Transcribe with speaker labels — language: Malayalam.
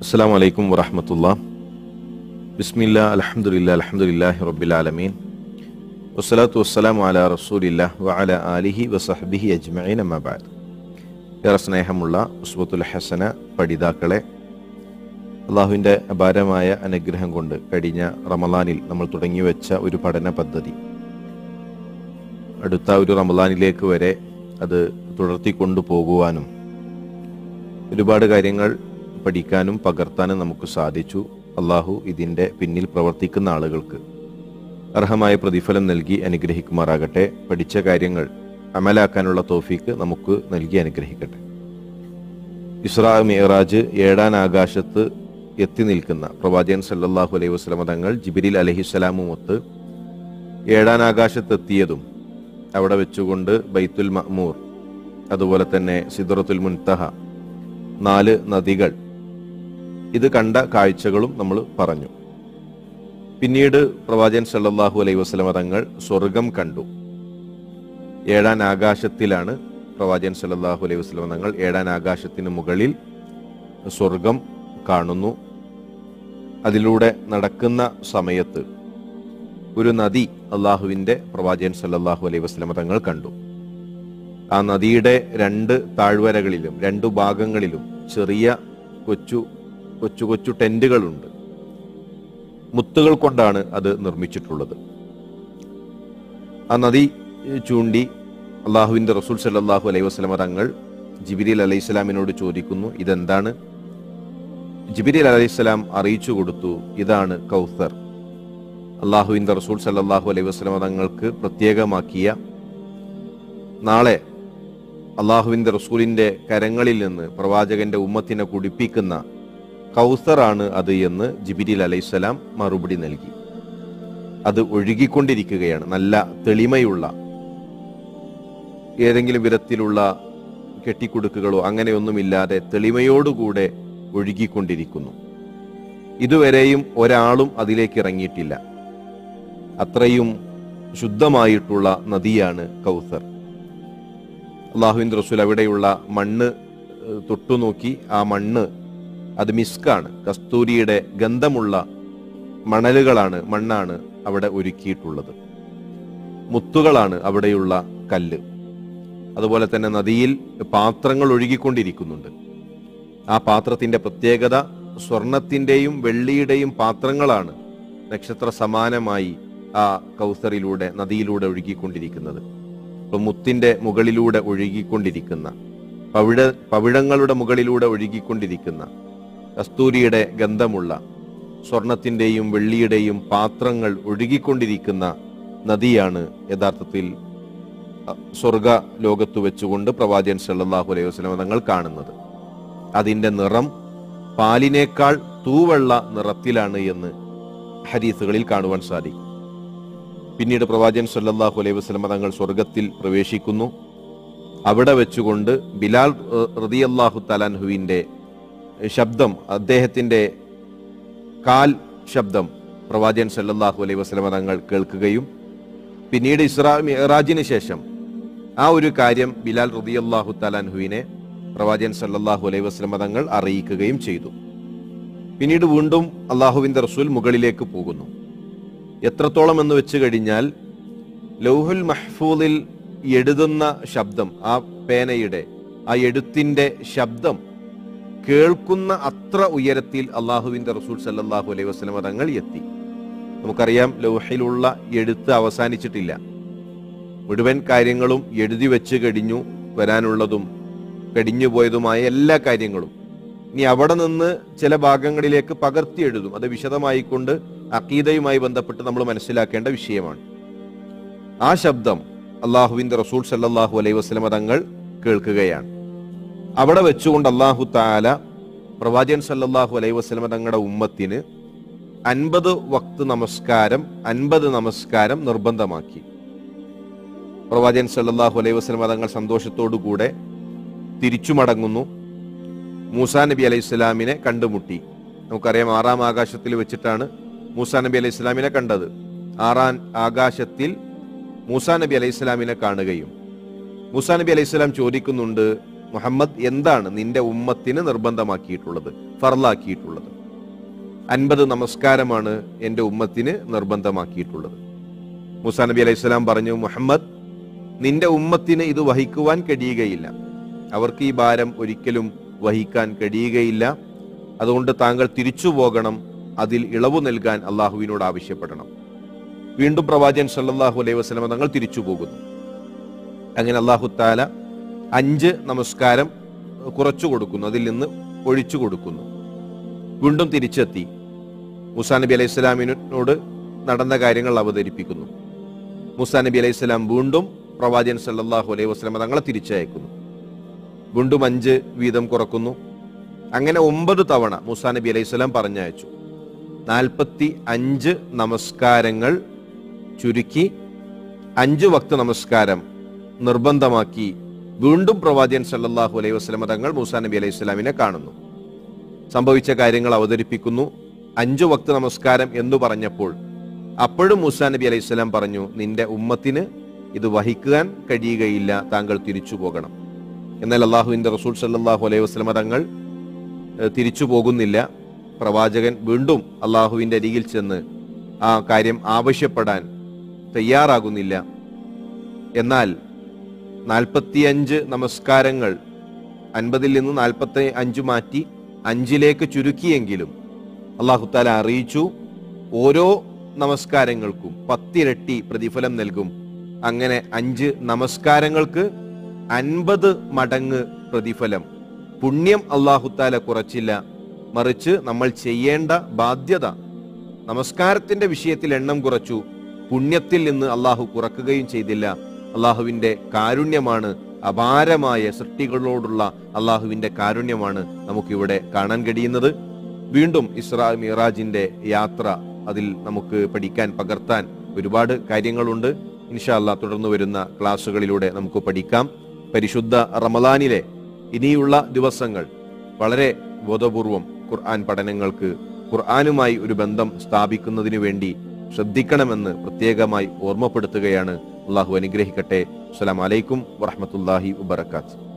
Speaker 1: അസ്സാം വലൈക്കും വറഹമത്തുള്ള ബിസ്മില്ല അലഹമുല്ല അലഹമുല്ലാഹി റബ്ബിലാലമീൻ വസ്സലാത്തു വസ്സലാം അല റസൂലില്ല വഅല ആലിഹി വസഹബിഹി അജ്മഈൻ അമ്മബാദ് ഏറെ സ്നേഹമുള്ള ഉസ്ബത്തുൽ ഹസന പഠിതാക്കളെ അള്ളാഹുവിന്റെ അപാരമായ അനുഗ്രഹം കൊണ്ട് കഴിഞ്ഞ റമലാനിൽ നമ്മൾ തുടങ്ങി വെച്ച ഒരു പഠന പദ്ധതി. അടുത്ത ഒരു റമലാനിലേക്ക് വരെ അത് തുടർത്തിക്കൊണ്ടു പോകുവാനും ഒരുപാട് കാര്യങ്ങൾ പഠിക്കാനും പകർത്താനും നമുക്ക് സാധിച്ചു. അള്ളാഹു ഇതിന്റെ പിന്നിൽ പ്രവർത്തിക്കുന്ന ആളുകൾക്ക് അർഹമായ പ്രതിഫലം നൽകി അനുഗ്രഹിക്കുമാറാകട്ടെ. പഠിച്ച കാര്യങ്ങൾ അമലാക്കാനുള്ള തോഫീക്ക് നമുക്ക് നൽകി അനുഗ്രഹിക്കട്ടെ. ഇസ്രാ മിയറാജ് ഏഴാൻ ആകാശത്ത് എത്തി നിൽക്കുന്ന പ്രവാചകൻ സല്ലാഹു അലൈഹി വസ്ലമ തങ്ങൾ ജിബിരിൽ അലഹിസ്സലാമുമൊത്ത് ഏഴാൻ ആകാശത്തെത്തിയതും അവിടെ വെച്ചുകൊണ്ട് ബൈത്തുൽ മഹ്മൂർ അതുപോലെ തന്നെ സിദ്റത്തുൽ മുൻതഹ നാല് നദികൾ ഇത് കണ്ട കാഴ്ചകളും നമ്മൾ പറഞ്ഞു. പിന്നീട് പ്രവാചകൻ സല്ലാഹു അലൈഹി വസ്ലമ തങ്ങൾ സ്വർഗം കണ്ടു. ഏഴാൻ ആകാശത്തിലാണ് പ്രവാചകൻ സല്ലാഹു അലൈഹി വസ്ലമ തങ്ങൾ ഏഴാൻ ആകാശത്തിന് മുകളിൽ സ്വർഗം കാണുന്നു. അതിലൂടെ നടക്കുന്ന സമയത്ത് ഒരു നദി അള്ളാഹുവിന്റെ പ്രവാചകൻ സല്ലാഹു അലൈഹി വസ്ലമ തങ്ങൾ കണ്ടു. ആ നദിയുടെ രണ്ട് താഴ്വരകളിലും രണ്ടു ഭാഗങ്ങളിലും ചെറിയ കൊച്ചു കൊച്ചു കൊച്ചു ടെന്റുകളുണ്ട്. മുത്തുകൾ കൊണ്ടാണ് അത് നിർമ്മിച്ചിട്ടുള്ളത്. ആ നദി ചൂണ്ടി അള്ളാഹുവിന്റെ റസൂൽ സല്ലാഹു അലൈഹി വസ്ലമ തങ്ങൾ ജിബിരിൽ അലൈഹി സ്വലാമിനോട് ചോദിക്കുന്നു ഇതെന്താണ്? ജിബിരിൽ അലൈഹി സ്വലാം അറിയിച്ചു കൊടുത്തു ഇതാണ് കൗസർ. അള്ളാഹുവിന്റെ റസൂൽ സല്ലാഹു അലൈഹി വസ്ലമ തങ്ങൾക്ക് പ്രത്യേകമാക്കിയ നാളെ അള്ളാഹുവിന്റെ റസൂലിന്റെ കരങ്ങളിൽ നിന്ന് പ്രവാചകന്റെ ഉമ്മത്തിനെ കുടിപ്പിക്കുന്ന കൗസറാണ് അത് എന്ന് ജിബിരിൽ അലൈഹിസ്സലാം മറുപടി നൽകി. അത് ഒഴുകിക്കൊണ്ടിരിക്കുകയാണ്. നല്ല തെളിമയുള്ള ഏതെങ്കിലും വിധത്തിലുള്ള കെട്ടിക്കൊടുക്കുകളോ അങ്ങനെയൊന്നുമില്ലാതെ തെളിമയോടുകൂടെ ഒഴുകിക്കൊണ്ടിരിക്കുന്നു. ഇതുവരെയും ഒരാളും അതിലേക്ക് ഇറങ്ങിയിട്ടില്ല. അത്രയും ശുദ്ധമായിട്ടുള്ള നദിയാണ് കൗസർ. അള്ളാഹുവിൻ റസൂൽ അവിടെയുള്ള മണ്ണ് തൊട്ടുനോക്കി ആ മണ്ണ് അത് മിസ്കാണ്. കസ്തൂരിയുടെ ഗന്ധമുള്ള മണലുകളാണ് മണ്ണാണ് അവിടെ ഒരുക്കിയിട്ടുള്ളത്. മുത്തുകളാണ് അവിടെയുള്ള കല്ല്. അതുപോലെ തന്നെ നദിയിൽ പാത്രങ്ങൾ ഒഴുകിക്കൊണ്ടിരിക്കുന്നുണ്ട്. ആ പാത്രത്തിന്റെ പ്രത്യേകത സ്വർണത്തിന്റെയും വെള്ളിയുടെയും പാത്രങ്ങളാണ് നക്ഷത്ര സമാനമായി ആ കൗസറിലൂടെ നദിയിലൂടെ ഒഴുകിക്കൊണ്ടിരിക്കുന്നത്. ഇപ്പൊ മുത്തിന്റെ മുകളിലൂടെ ഒഴുകിക്കൊണ്ടിരിക്കുന്ന പവിഴ പവിഴങ്ങളുടെ മുകളിലൂടെ ഒഴുകിക്കൊണ്ടിരിക്കുന്ന കസ്തൂരിയുടെ ഗന്ധമുള്ള സ്വർണത്തിന്റെയും വെള്ളിയുടെയും പാത്രങ്ങൾ ഒഴുകിക്കൊണ്ടിരിക്കുന്ന നദിയാണ് യഥാർത്ഥത്തിൽ സ്വർഗ ലോകത്ത് വെച്ചുകൊണ്ട് പ്രവാചകൻ സല്ലാഹു അലൈഹി വസല്ലം തങ്ങൾ കാണുന്നത്. അതിന്റെ നിറം പാലിനേക്കാൾ തൂവെള്ള നിറത്തിലാണ് എന്ന് ഹരീസുകളിൽ കാണുവാൻ സാധിക്കും. പിന്നീട് പ്രവാചകൻ സല്ലാഹു അലൈഹി വസല്ലം തങ്ങൾ സ്വർഗത്തിൽ പ്രവേശിക്കുന്നു. അവിടെ വെച്ചുകൊണ്ട് ബിലാൽ റതിയല്ലാഹു തലാൻഹുവിന്റെ ശബ്ദം അദ്ദേഹത്തിന്റെ കാൽ ശബ്ദം പ്രവാചകൻ സല്ലാഹു അലൈഹി വസ്ലമ തങ്ങൾ കേൾക്കുകയും പിന്നീട് ഇസ്രാ മിറാജിന് ശേഷം ആ ഒരു കാര്യം ബിലാൽ റുദിയല്ലാഹു തലാൻഹുവിനെ പ്രവാചകൻ സല്ലാഹു അലൈഹി വസ്ലമ തങ്ങൾ അറിയിക്കുകയും ചെയ്തു. പിന്നീട് വീണ്ടും അള്ളാഹുവിന്റെ റസൂൽ മുകളിലേക്ക് പോകുന്നു. എത്രത്തോളം എന്ന് വെച്ച് കഴിഞ്ഞാൽ ലൗഹുൽ മഹ്ഫൂദിൽ എഴുതുന്ന ശബ്ദം ആ പേനയുടെ ആ എഴുത്തിന്റെ ശബ്ദം കേൾക്കുന്ന അത്ര ഉയരത്തിൽ അള്ളാഹുവിന്റെ റസൂൽ സല്ലാഹു അലൈഹി വസ്ലമ തങ്ങൾ എത്തി നമുക്കറിയാം ലൗഹിലുള്ള എഴുത്ത് അവസാനിച്ചിട്ടില്ല. മുഴുവൻ കാര്യങ്ങളും എഴുതി വെച്ച് കഴിഞ്ഞു വരാനുള്ളതും കഴിഞ്ഞുപോയതുമായ എല്ലാ കാര്യങ്ങളും. ഇനി അവിടെ നിന്ന് ചില ഭാഗങ്ങളിലേക്ക് പകർത്തി എഴുതും. അത് വിശദമായിക്കൊണ്ട് അക്കീതയുമായി ബന്ധപ്പെട്ട് നമ്മൾ മനസ്സിലാക്കേണ്ട വിഷയമാണ്. ആ ശബ്ദം അള്ളാഹുവിന്റെ റസൂൽ സല്ലാഹു അലൈഹി വസ്ലമ തങ്ങൾ കേൾക്കുകയാണ്. അവിടെ വെച്ചുകൊണ്ട് അള്ളാഹു താല പ്രവാചകൻ സല്ലാഹു അലൈഹി വസ്ലമ തങ്ങളുടെ ഉമ്മത്തിന് അൻപത് വക്ത് നമസ്കാരം അൻപത് നമസ്കാരം നിർബന്ധമാക്കി. പ്രവാചകൻ സല്ലാഹു അലൈഹി വസ്ലമ തങ്ങൾ സന്തോഷത്തോടു കൂടെ തിരിച്ചു മടങ്ങുന്നു മൂസാ നബി അലൈഹി സ്വലാമിനെ കണ്ടുമുട്ടി. നമുക്കറിയാം ആറാം ആകാശത്തിൽ വെച്ചിട്ടാണ് മൂസാ നബി അലൈഹി സ്വലാമിനെ കണ്ടത്. ആറാം ആകാശത്തിൽ മൂസാ നബി അലൈഹി സ്വലാമിനെ കാണുകയും. മൂസാ നബി അലൈഹി സ്വലാം ചോദിക്കുന്നുണ്ട് മുഹമ്മദ് എന്താണ് നിന്റെ ഉമ്മത്തിന് നിർബന്ധമാക്കിയിട്ടുള്ളത് ഫർലാക്കിയിട്ടുള്ളത്? അൻപത് നമസ്കാരമാണ് എന്റെ ഉമ്മത്തിന് നിർബന്ധമാക്കിയിട്ടുള്ളത്. മുസാ നബി അലൈഹി സ്വലാം പറഞ്ഞു മുഹമ്മദ് നിന്റെ ഉമ്മത്തിന് ഇത് വഹിക്കുവാൻ കഴിയുകയില്ല. അവർക്ക് ഈ ഭാരം ഒരിക്കലും വഹിക്കാൻ കഴിയുകയില്ല. അതുകൊണ്ട് താങ്കൾ തിരിച്ചു പോകണം അതിൽ ഇളവ് നൽകാൻ അള്ളാഹുവിനോട് ആവശ്യപ്പെടണം. വീണ്ടും പ്രവാചകൻ സല്ലാഹു അലൈഹി വസല്ലമ തങ്ങൾ തിരിച്ചു പോകുന്നു. അങ്ങനെ അള്ളാഹു താല അഞ്ച് നമസ്കാരം കുറച്ചു കൊടുക്കുന്നു അതിൽ നിന്ന് ഒഴിച്ചു കൊടുക്കുന്നു. വീണ്ടും തിരിച്ചെത്തി. മുസാ നബി അലൈഹി സ്വലാമിനോട് നടന്ന കാര്യങ്ങൾ അവതരിപ്പിക്കുന്നു. മുസാ നബി അലൈഹി സ്വലാം വീണ്ടും പ്രവാചകൻ സല്ലാഹു അലൈഹി വസല്ലമ തങ്ങളെ തിരിച്ചയക്കുന്നു. വീണ്ടും അഞ്ച് വീതം കുറക്കുന്നു. അങ്ങനെ ഒമ്പത് തവണ മുസാ നബി അലൈഹി സ്വലാം പറഞ്ഞയച്ചു. നാൽപ്പത്തി അഞ്ച് നമസ്കാരങ്ങൾ ചുരുക്കി അഞ്ച് വക്ത നമസ്കാരം നിർബന്ധമാക്കി വീണ്ടും പ്രവാചകൻ സല്ലല്ലാഹു അലൈഹി വസല്ലമ തങ്ങൾ മൂസാ നബി അലൈഹി സ്വലാമിനെ കാണുന്നു. സംഭവിച്ച കാര്യങ്ങൾ അവതരിപ്പിക്കുന്നു. അഞ്ചു വക്ത നമസ്കാരം എന്ന് പറഞ്ഞപ്പോൾ അപ്പോഴും മൂസാ നബി അലൈഹി സ്വലാം പറഞ്ഞു നിന്റെ ഉമ്മത്തിന് ഇത് വഹിക്കാൻ കഴിയുകയില്ല താങ്കൾ തിരിച്ചു പോകണം. എന്നാൽ അള്ളാഹുവിന്റെ റസൂൽ സല്ലാഹു അലൈഹി വസ്ലമ തങ്ങൾ തിരിച്ചു പോകുന്നില്ല. പ്രവാചകൻ വീണ്ടും അള്ളാഹുവിന്റെ അരികിൽ ചെന്ന് ആ കാര്യം ആവശ്യപ്പെടാൻ തയ്യാറാകുന്നില്ല. എന്നാൽ നാൽപ്പത്തിയഞ്ച് നമസ്കാരങ്ങൾ. അൻപതിൽ നിന്ന് നാൽപ്പത്തി അഞ്ച് മാറ്റി അഞ്ചിലേക്ക് ചുരുക്കിയെങ്കിലും അള്ളാഹുത്താല അറിയിച്ചു ഓരോ നമസ്കാരങ്ങൾക്കും പത്തിരട്ടി പ്രതിഫലം നൽകും. അങ്ങനെ അഞ്ച് നമസ്കാരങ്ങൾക്ക് അൻപത് മടങ്ങ് പ്രതിഫലം. പുണ്യം അള്ളാഹുത്താല കുറച്ചില്ല. മറിച്ച് നമ്മൾ ചെയ്യേണ്ട ബാധ്യത നമസ്കാരത്തിന്റെ വിഷയത്തിൽ എണ്ണം കുറച്ചു പുണ്യത്തിൽ നിന്ന് അള്ളാഹു കുറക്കുകയും ചെയ്തില്ല. അള്ളാഹുവിന്റെ കാരുണ്യമാണ് അപാരമായ സൃഷ്ടികളോടുള്ള അള്ളാഹുവിന്റെ കാരുണ്യമാണ് നമുക്കിവിടെ കാണാൻ കഴിയുന്നത്. വീണ്ടും ഇസ്രാ മിറാജിന്റെ യാത്ര അതിൽ നമുക്ക് പഠിക്കാൻ പകർത്താൻ ഒരുപാട് കാര്യങ്ങളുണ്ട്. ഇൻഷാല്ല തുടർന്ന് വരുന്ന ക്ലാസ്സുകളിലൂടെ നമുക്ക് പഠിക്കാം. പരിശുദ്ധ റമദാനിലെ ഇനിയുള്ള ദിവസങ്ങൾ വളരെ ബോധപൂർവം ഖുർആൻ പഠനങ്ങൾക്ക് ഖുർആാനുമായി ഒരു ബന്ധം സ്ഥാപിക്കുന്നതിനു വേണ്ടി ശ്രദ്ധിക്കണമെന്ന് പ്രത്യേകമായി ഓർമ്മപ്പെടുത്തുകയാണ് അള്ളാഹു അനുഗ്രഹിക്കട്ടെ. അസ്സലാമു അലൈക്കും വറഹ്മത്തുള്ളാഹി വബറകാതുഹു.